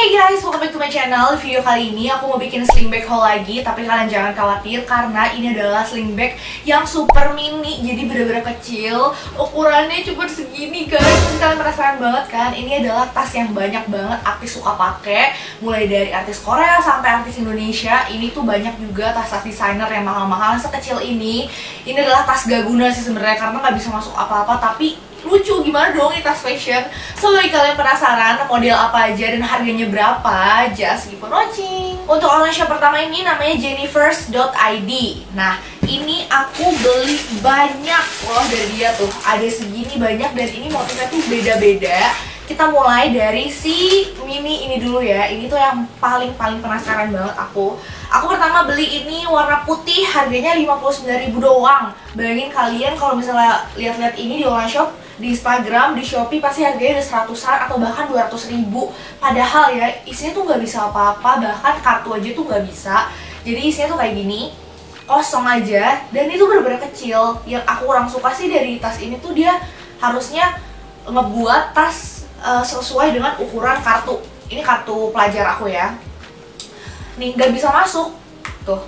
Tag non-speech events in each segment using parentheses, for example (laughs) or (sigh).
Hey guys, welcome back to my channel. Video kali ini aku mau bikin sling bag haul lagi, tapi kalian jangan khawatir karena ini adalah sling bag yang super mini, jadi bener-bener kecil. Ukurannya cuma segini guys. Pasti kalian penasaran banget kan? Ini adalah tas yang banyak banget artis suka pakai, mulai dari artis Korea sampai artis Indonesia. Ini tuh banyak juga tas-tas desainer yang mahal-mahal sekecil ini. Ini adalah tas gak guna sih sebenarnya karena nggak bisa masuk apa-apa, tapi lucu gimana dong ini tas fashion? So bagi kalian penasaran model apa aja dan harganya berapa just keep on watching. Untuk online shop pertama ini namanya jennifers.id nah ini aku beli banyak. Loh dari dia tuh ada segini banyak dan ini motifnya tuh beda-beda. Kita mulai dari si mini ini dulu ya. Ini tuh yang paling-paling penasaran banget aku. Aku pertama beli ini warna putih harganya 59.000 doang. Bayangin kalian kalau misalnya lihat-lihat ini di online shop di Instagram, di Shopee pasti harganya udah seratusan atau bahkan 200 ribu. Padahal ya isinya tuh nggak bisa apa-apa, bahkan kartu aja tuh nggak bisa. Jadi isinya tuh kayak gini, kosong aja dan itu bener-bener kecil. Yang aku kurang suka sih dari tas ini tuh dia harusnya ngebuat tas uh, sesuai dengan ukuran kartu. Ini kartu pelajar aku ya. Nih nggak bisa masuk, tuh.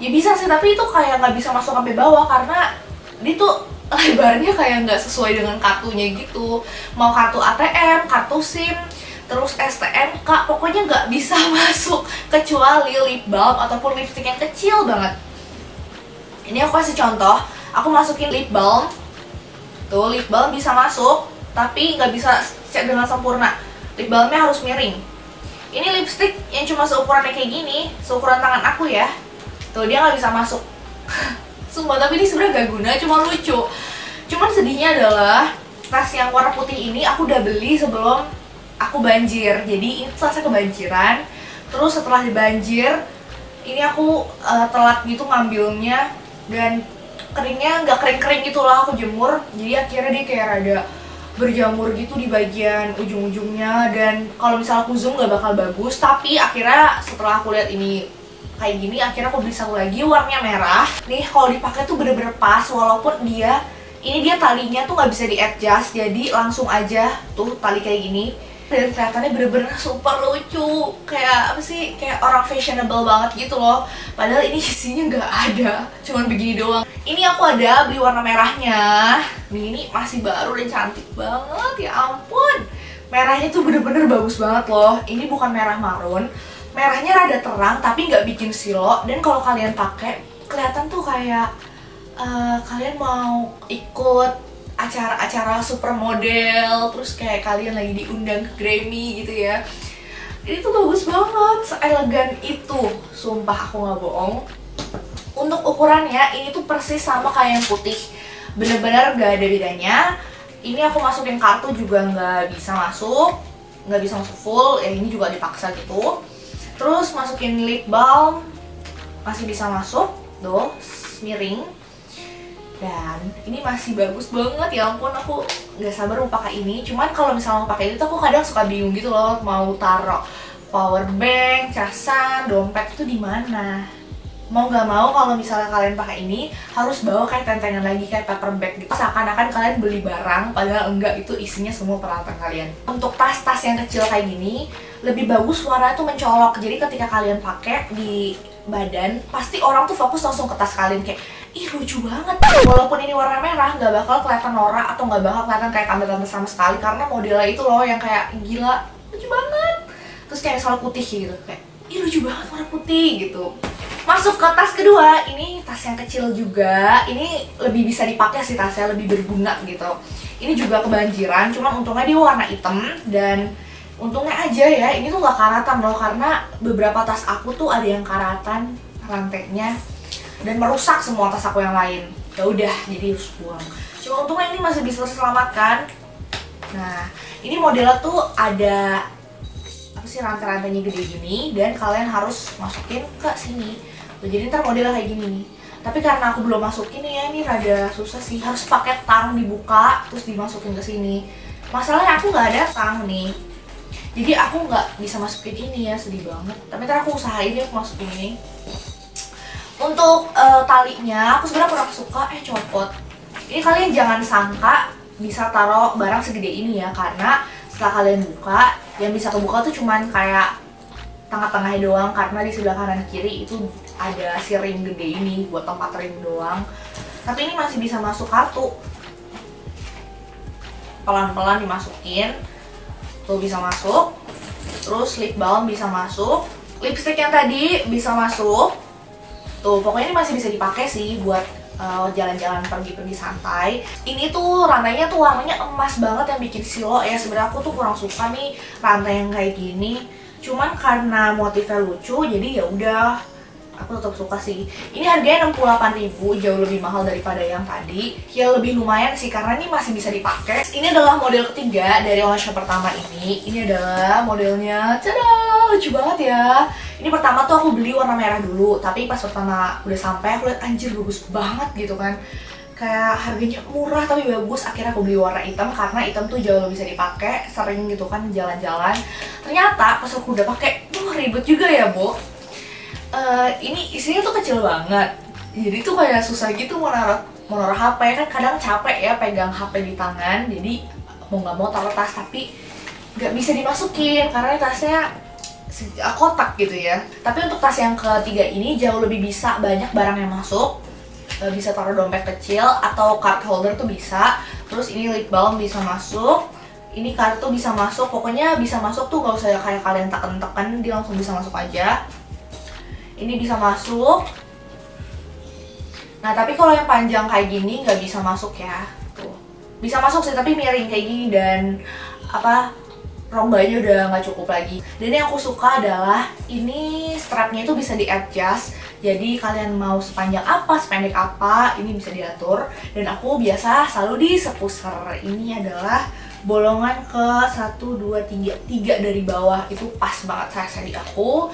Ya bisa sih, tapi itu kayak nggak bisa masuk sampai bawah karena dia tuh lebarnya kayak nggak sesuai dengan kartunya gitu. Mau kartu ATM, kartu SIM, terus STNK pokoknya nggak bisa (laughs) masuk kecuali lip balm ataupun lipstick yang kecil banget. Ini aku kasih contoh aku masukin lip balm. Tuh lip balm bisa masuk tapi nggak bisa cek dengan sempurna. Lip balmnya harus miring. Ini lipstick yang cuma seukurannya kayak gini seukuran tangan aku ya. Tuh dia nggak bisa masuk (laughs) Sumpah, tapi ini sebenarnya gak guna, cuma lucu. Cuman sedihnya adalah tas yang warna putih ini aku udah beli sebelum aku banjir. Jadi ini selesai kebanjiran. Terus setelah dibanjir, ini aku uh, telat gitu ngambilnya dan keringnya nggak kering-kering gitu lah aku jemur. Jadi akhirnya dia kayak rada berjamur gitu di bagian ujung-ujungnya dan kalau misalnya aku zoom gak bakal bagus tapi akhirnya setelah aku lihat ini kayak gini akhirnya aku beli satu lagi warnanya merah. Nih kalau dipakai tuh bener-bener pas walaupun dia ini dia talinya tuh nggak bisa di adjust jadi langsung aja tuh tali kayak gini. Dan kelihatannya bener-bener super lucu kayak apa sih kayak orang fashionable banget gitu loh. Padahal ini isinya nggak ada cuman begini doang. Ini aku ada beli warna merahnya. Ini masih baru dan cantik banget ya ampun. Merahnya tuh bener-bener bagus banget loh. Ini bukan merah marun merahnya rada terang tapi nggak bikin silo. Dan kalau kalian pakai kelihatan tuh kayak uh, kalian mau ikut acara-acara supermodel terus kayak kalian lagi diundang ke Grammy gitu ya. Ini tuh bagus banget seelegan itu. Sumpah aku nggak bohong. Untuk ukurannya ini tuh persis sama kayak yang putih. Bener-bener gak ada bedanya. Ini aku masukin kartu juga nggak bisa masuk nggak bisa masuk full ya ini juga dipaksa gitu terus masukin lip balm. Masih bisa masuk tuh miring. Dan ini masih bagus banget ya ampun aku nggak sabar mau pakai ini. Cuman kalau misalnya mau pakai itu aku kadang suka bingung gitu loh mau taruh power bank casan dompet itu di mana mau nggak mau kalau misalnya kalian pakai ini harus bawa kayak tentengan lagi kayak paper bag gitu. Seakan-akan kalian beli barang padahal enggak itu isinya semua peralatan kalian. Untuk tas-tas yang kecil kayak gini lebih bagus warna itu mencolok. Jadi ketika kalian pakai di badan pasti orang tuh fokus langsung ke tas kalian. Kayak ih lucu banget. Walaupun ini warna merah nggak bakal kelihatan norak atau nggak bakal kelihatan kayak tante-tante sama sekali. Karena modelnya itu loh yang kayak gila lucu banget. Terus kayak misalnya putih gitu kayak ih lucu banget warna putih gitu Masuk ke tas kedua, ini tas yang kecil juga. Ini lebih bisa dipakai sih tasnya, lebih berguna gitu. Ini juga kebanjiran, cuman untungnya dia warna hitam dan untungnya aja ya, ini tuh nggak karatan loh karena beberapa tas aku tuh ada yang karatan rantainya dan merusak semua tas aku yang lain. Ya udah, jadi harus buang. Cuma untungnya ini masih bisa terselamatkan. Nah, ini modelnya tuh ada apa sih rantai-rantainya gede gini dan kalian harus masukin ke sini Jadi ntar modelnya kayak gini nih. Tapi karena aku belum masukin ya, ini rada susah sih. Harus pakai tang dibuka, terus dimasukin ke sini. Masalahnya aku nggak ada tang nih. Jadi aku nggak bisa masukin ini ya, sedih banget. Tapi ntar aku usahain ya aku masukin ini. Untuk uh, talinya, aku sebenarnya kurang suka, eh copot. Ini kalian jangan sangka bisa taruh barang segede ini ya, karena setelah kalian buka yang bisa kebuka tuh cuman kayak tengah-tengahnya doang karena di sebelah kanan kiri itu ada si ring gede ini buat tempat ring doang. Tapi ini masih bisa masuk kartu. Pelan-pelan dimasukin. Tuh bisa masuk. Terus lip balm bisa masuk. Lipstick yang tadi bisa masuk. Tuh pokoknya ini masih bisa dipakai sih buat uh, jalan-jalan pergi-pergi santai. Ini tuh rantainya tuh warnanya emas banget yang bikin silo ya. Sebenarnya aku tuh kurang suka nih rantai yang kayak gini. Cuman karena motifnya lucu jadi ya udah aku tetap suka sih. Ini harganya 68.000 jauh lebih mahal daripada yang tadi. Ya lebih lumayan sih karena ini masih bisa dipakai. Ini adalah model ketiga dari shop pertama ini. Ini adalah modelnya tada lucu banget ya. Ini pertama tuh aku beli warna merah dulu tapi pas pertama udah sampai aku lihat anjir bagus banget gitu kan. Kayak harganya murah tapi bagus akhirnya aku beli warna hitam karena hitam tuh jauh lebih bisa dipakai sering gitu kan jalan-jalan. Ternyata pas aku udah pakai tuh ribet juga ya bu uh, ini isinya tuh kecil banget. Jadi tuh kayak susah gitu mau naruh mau naruh HP kan kadang capek ya pegang HP di tangan. Jadi mau nggak mau taruh tas tapi nggak bisa dimasukin karena tasnya kotak gitu ya. Tapi untuk tas yang ketiga ini jauh lebih bisa banyak barang yang masuk. Eh, bisa taruh dompet kecil atau card holder tuh bisa. Terus ini lip balm bisa masuk. Ini kartu bisa masuk. Pokoknya bisa masuk tuh gak usah kayak kalian tekan-tekan dia langsung bisa masuk aja ini bisa masuk. Nah tapi kalau yang panjang kayak gini nggak bisa masuk ya. Tuh. Bisa masuk sih tapi miring kayak gini dan apa rombanya udah nggak cukup lagi. Dan yang aku suka adalah ini strapnya itu bisa di adjust jadi kalian mau sepanjang apa, sependek apa, ini bisa diatur. Dan aku biasa selalu di sepuser. Ini adalah bolongan ke 1, 2, 3 3 dari bawah. Itu pas banget saya di aku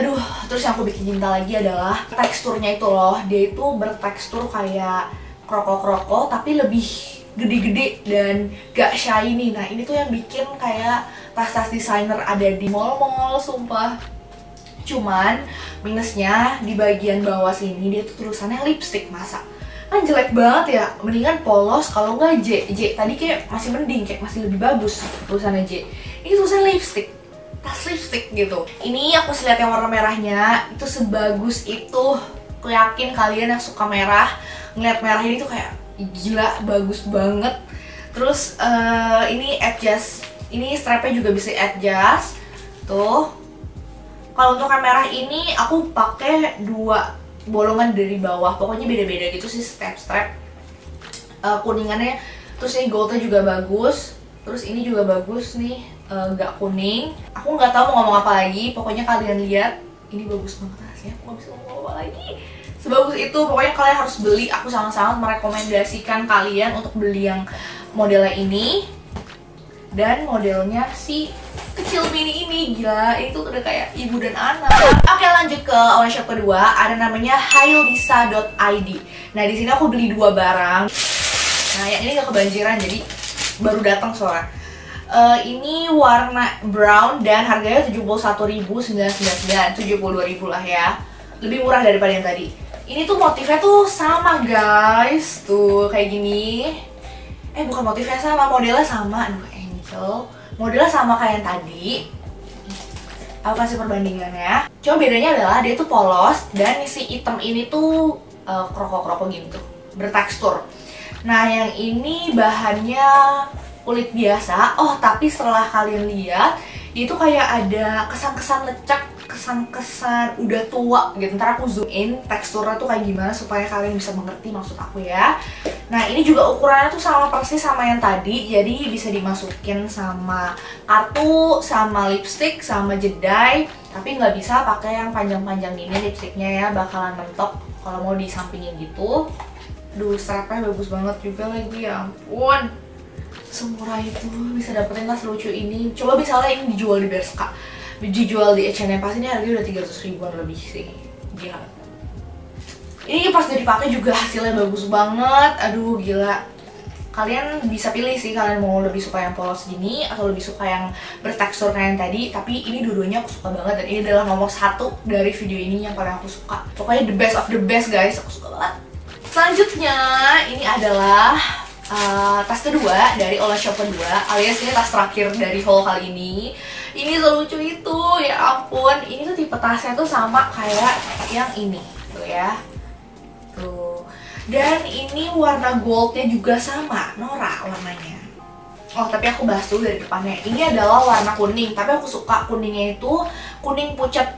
aduh terus yang aku bikin cinta lagi adalah teksturnya itu loh. Dia itu bertekstur kayak kroko-kroko tapi lebih gede-gede dan gak shiny. Nah ini tuh yang bikin kayak tas-tas desainer ada di mall-mall sumpah. Cuman minusnya di bagian bawah sini dia tuh tulisannya lipstick masa? Kan jelek banget ya. Mendingan polos kalau nggak J. J tadi kayak masih mending kayak masih lebih bagus tulisannya J. Ini tulisannya lipstick tas lipstick gitu. Ini aku lihat yang warna merahnya itu sebagus itu. Aku yakin kalian yang suka merah ngeliat merah ini tuh kayak gila bagus banget. Terus uh, ini adjust. Ini strapnya juga bisa adjust. Tuh. Kalau untuk kamera ini aku pakai dua bolongan dari bawah. Pokoknya beda-beda gitu sih strap-strap. Uh, kuningannya terus ini goldnya juga bagus. Terus ini juga bagus nih uh, nggak kuning. Aku nggak tahu mau ngomong apa lagi. Pokoknya kalian lihat ini bagus banget hasilnya aku nggak bisa ngomong apa lagi. Sebagus itu pokoknya kalian harus beli. Aku sangat-sangat merekomendasikan kalian untuk beli yang modelnya ini. Dan modelnya si kecil mini ini. Gila itu udah kayak ibu dan anak. Oke lanjut ke online shop kedua. Ada namanya hailisa.id nah di sini aku beli dua barang. Nah yang ini gak kebanjiran jadi baru datang soalnya uh, ini warna brown dan harganya 71.999 72.000 lah ya. Lebih murah daripada yang tadi. Ini tuh motifnya tuh sama guys. Tuh kayak gini. Eh bukan motifnya sama modelnya sama. Aduh angel. Modelnya sama kayak yang tadi. Aku kasih perbandingannya. Cuma bedanya adalah dia tuh polos dan si item ini tuh uh, kroko-kroko gitu. Bertekstur. Nah yang ini bahannya kulit biasa. Oh tapi setelah kalian lihat itu kayak ada kesan-kesan lecak kesan-kesan udah tua gitu. Ntar aku zoom in teksturnya tuh kayak gimana supaya kalian bisa mengerti maksud aku ya. Nah ini juga ukurannya tuh sama persis sama yang tadi. Jadi bisa dimasukin sama kartu sama lipstick sama jedai. Tapi nggak bisa pakai yang panjang-panjang ini lipsticknya ya bakalan mentok kalau mau disampingin gitu. Duh strapnya bagus banget juga lagi ya ampun semurah itu bisa dapetin tas lucu ini. Coba misalnya ini dijual di Berska dijual di H&M pasti ini harganya udah 300 ribuan lebih sih. Gila. Ini pas udah dipakai juga hasilnya bagus banget. Aduh gila. Kalian bisa pilih sih kalian mau lebih suka yang polos gini atau lebih suka yang bertekstur kayak yang tadi. Tapi ini dua-duanya aku suka banget dan ini adalah nomor satu dari video ini yang paling aku suka. Pokoknya the best of the best guys. Aku suka banget. Selanjutnya ini adalah uh, tas kedua dari Ola Shop kedua alias ini tas terakhir dari haul kali ini. Ini selucu itu ya ampun. Ini tuh tipe tasnya tuh sama kayak yang ini tuh ya. Tuh. Dan ini warna goldnya juga sama Nora warnanya. Oh tapi aku bahas dulu dari depannya. Ini adalah warna kuning Tapi aku suka kuningnya itu kuning pucat.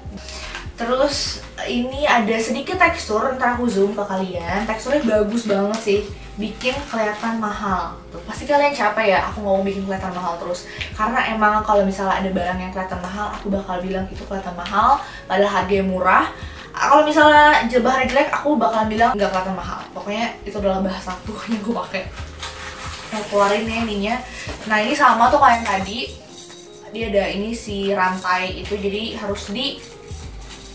Terus ini ada sedikit tekstur Ntar aku zoom ke kalian. Teksturnya bagus banget sih Bikin kelihatan mahal. Tuh, Pasti kalian capek ya Aku mau bikin kelihatan mahal terus. Karena emang kalau misalnya ada barang yang kelihatan mahal Aku bakal bilang itu kelihatan mahal Padahal harganya murah. Kalau misalnya jilbabnya jelek, aku bakalan bilang nggak kelihatan mahal. Pokoknya itu adalah bahasa (laughs) aku yang gue pakai. Yang keluarin ya ininya. Nah ini sama tuh kayak tadi. Dia ada ini si rantai itu jadi harus di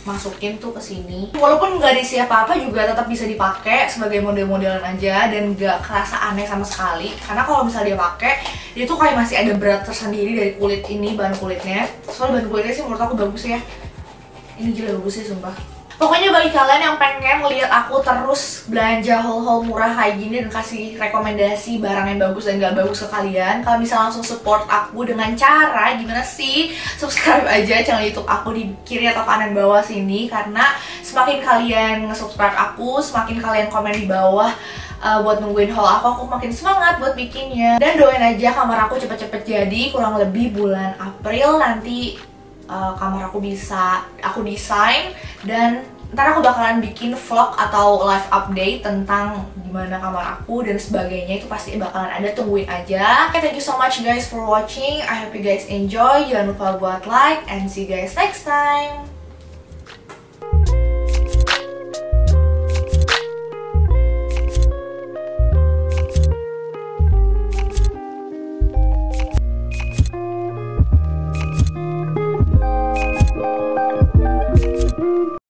masukin tuh ke sini. Walaupun nggak diisi apa-apa juga tetap bisa dipakai sebagai model-modelan aja dan nggak kerasa aneh sama sekali. Karena kalau misalnya dia pakai, dia tuh kayak masih ada berat tersendiri dari kulit ini, bahan kulitnya. Soalnya bahan kulitnya sih menurut aku bagus ya. Ini gila bagus sih sumpah. Pokoknya bagi kalian yang pengen lihat aku terus belanja haul-haul murah kayak gini dan kasih rekomendasi barang yang bagus dan gak bagus ke kalian Kalian bisa langsung support aku dengan cara gimana sih? Subscribe aja channel youtube aku di kiri atau kanan bawah sini Karena semakin kalian nge-subscribe aku, semakin kalian komen di bawah uh, buat nungguin haul aku, aku makin semangat buat bikinnya Dan doain aja kamar aku cepet-cepet jadi kurang lebih bulan April nanti uh, kamar aku bisa aku desain dan ntar aku bakalan bikin vlog atau live update tentang gimana kamar aku dan sebagainya. Itu pasti bakalan ada tungguin aja. Okay, thank you so much guys for watching. I hope you guys enjoy. Jangan lupa buat like and see you guys next time